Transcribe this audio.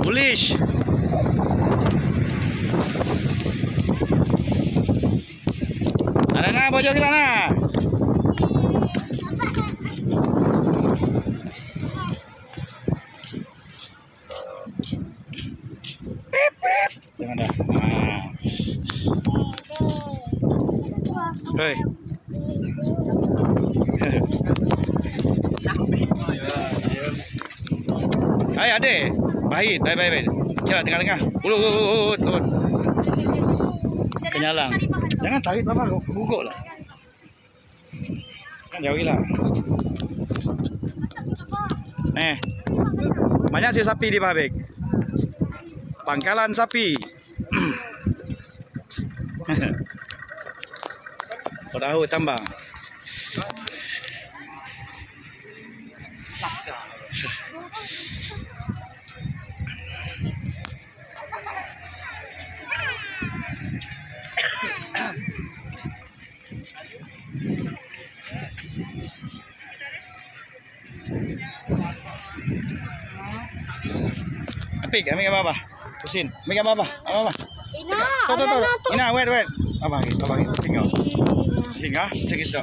Polish. Ada na bojo kita na. Pip pip. Jangan dah. Ah. Hai adik. Baik, baik baik baik. Jalan tengah-tengah. Urut urut urut. Kenyalang. Jangan tarik bapa guguk lah. Kan jauhi lah. Eh. Banyak sih sapi di pabrik. Pangkalan sapi. Perahu tambang. Apig, amig ama ba? Kusin, amig ama ba? Ama ba? Ina, to, to, to. Ina, wait, wait. Abangis, abangis. Kusin ka. Kusin ka? Kusin ka.